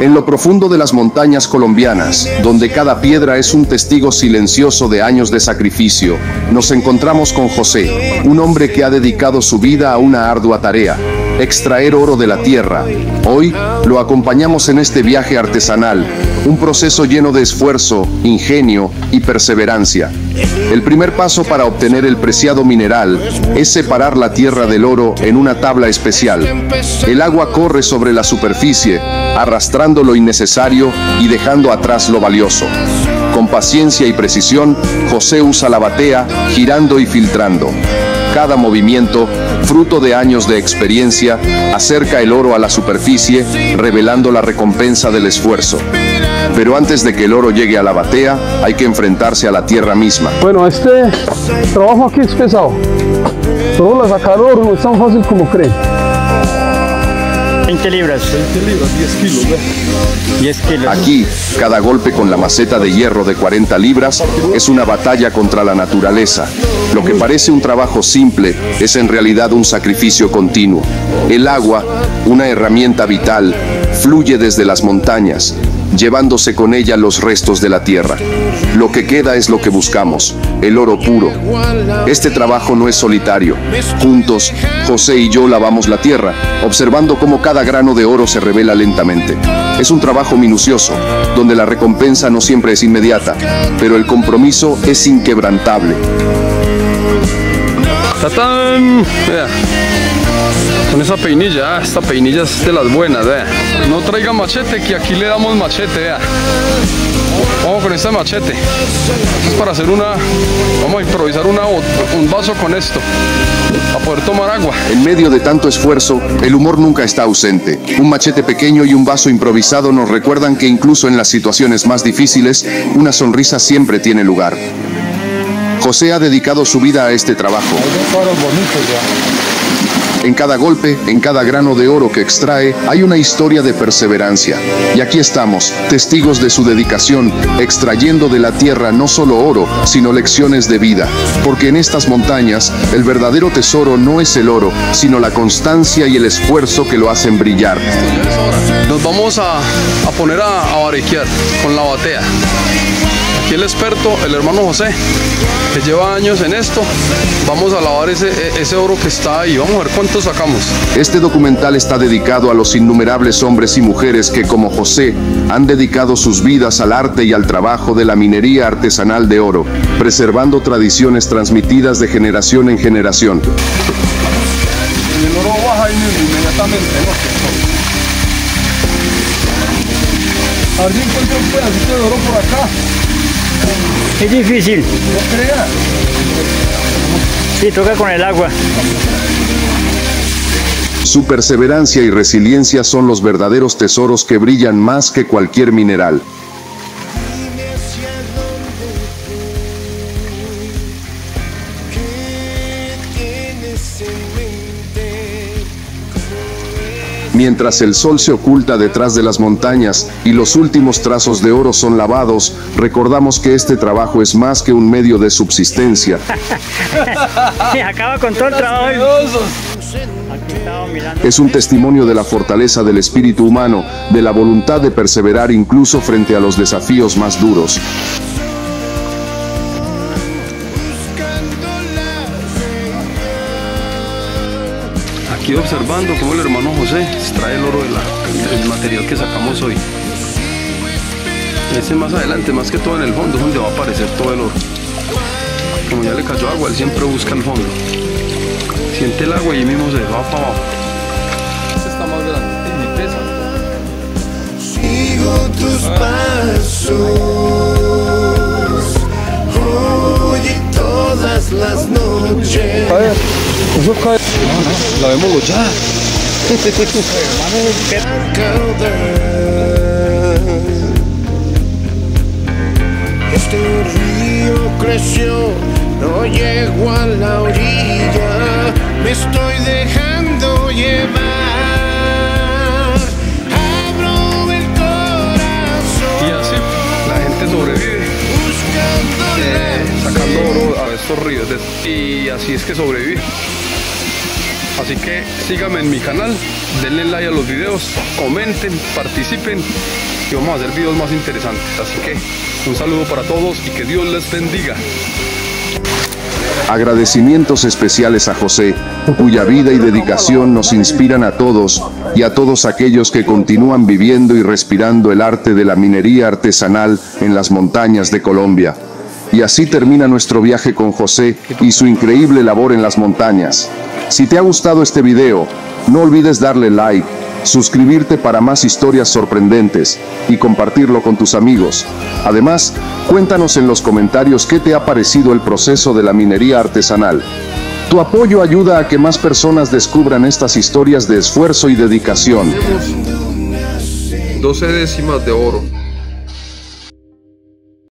En lo profundo de las montañas colombianas, donde cada piedra es un testigo silencioso de años de sacrificio, nos encontramos con José, un hombre que ha dedicado su vida a una ardua tarea, extraer oro de la tierra. Hoy lo acompañamos en este viaje artesanal, un proceso lleno de esfuerzo, ingenio y perseverancia. El primer paso para obtener el preciado mineral es separar la tierra del oro en una tabla especial. El agua corre sobre la superficie, arrastrando lo innecesario y dejando atrás lo valioso. Con paciencia y precisión, José usa la batea, girando y filtrando. Cada movimiento, fruto de años de experiencia, acerca el oro a la superficie, revelando la recompensa del esfuerzo. Pero antes de que el oro llegue a la batea, hay que enfrentarse a la tierra misma. Bueno, este trabajo aquí es pesado. Pero la sacar oro no es tan fácil como creen. 20 libras. 20 libras, 10 kilos, ¿eh? 10 kilos. Aquí, cada golpe con la maceta de hierro de 40 libras es una batalla contra la naturaleza. Lo que parece un trabajo simple es en realidad un sacrificio continuo. El agua, una herramienta vital, fluye desde las montañas, llevándose con ella los restos de la tierra. Lo que queda es lo que buscamos, el oro puro. Este trabajo no es solitario. Juntos, José y yo lavamos la tierra, observando cómo cada grano de oro se revela lentamente. Es un trabajo minucioso, donde la recompensa no siempre es inmediata, pero el compromiso es inquebrantable. ¡Tatán! Con esa peinilla, ah, esta peinilla es de las buenas, vea. No traiga machete, que aquí le damos machete, vea. Vamos con este machete. Es para hacer una. Vamos a improvisar una, un vaso con esto. Para poder tomar agua. En medio de tanto esfuerzo, el humor nunca está ausente. Un machete pequeño y un vaso improvisado nos recuerdan que incluso en las situaciones más difíciles, una sonrisa siempre tiene lugar. José ha dedicado su vida a este trabajo. En cada golpe, en cada grano de oro que extrae, hay una historia de perseverancia. Y aquí estamos, testigos de su dedicación, extrayendo de la tierra no solo oro, sino lecciones de vida. Porque en estas montañas, el verdadero tesoro no es el oro, sino la constancia y el esfuerzo que lo hacen brillar. Nos vamos a, a poner a, a con la batea. Aquí el experto, el hermano José, que lleva años en esto. Vamos a lavar ese, ese oro que está ahí. Vamos a ver cuánto sacamos. Este documental está dedicado a los innumerables hombres y mujeres que, como José, han dedicado sus vidas al arte y al trabajo de la minería artesanal de oro, preservando tradiciones transmitidas de generación en generación. El oro baja inmediatamente, ¿no? A ver si encuentro un pedacito de oro por acá. Es difícil. Sí, toca con el agua. Su perseverancia y resiliencia son los verdaderos tesoros que brillan más que cualquier mineral. Mientras el sol se oculta detrás de las montañas y los últimos trazos de oro son lavados, recordamos que este trabajo es más que un medio de subsistencia. Acaba con todo el trabajo. Es un testimonio de la fortaleza del espíritu humano, de la voluntad de perseverar incluso frente a los desafíos más duros. Aquí observando cómo el hermano José extrae el oro del material que sacamos hoy. Ese más adelante, más que todo en el fondo, es donde va a aparecer todo el oro. Como ya le cayó agua, él siempre busca el fondo. Siente el agua y ahí mismo se va para abajo. Este está más grande, y pesa. Sigo tus pasos hoy y todas las noches. A ver, eso cae. Lavémoslo ya. Este río creció, no llego a la orilla, me estoy dejando llevar. Abro el Y corazón así la gente sobrevive buscando eh, sacando oro a estos ríos. de- y así es que sobrevive. Así que síganme en mi canal, denle like a los videos, comenten, participen y vamos a hacer videos más interesantes. Así que un saludo para todos y que Dios les bendiga. Agradecimientos especiales a José, cuya vida y dedicación nos inspiran a todos y a todos aquellos que continúan viviendo y respirando el arte de la minería artesanal en las montañas de Colombia. Y así termina nuestro viaje con José y su increíble labor en las montañas. Si te ha gustado este video, no olvides darle like, suscribirte para más historias sorprendentes y compartirlo con tus amigos. Además, cuéntanos en los comentarios qué te ha parecido el proceso de la minería artesanal. Tu apoyo ayuda a que más personas descubran estas historias de esfuerzo y dedicación. Tenemos 12 décimas de oro.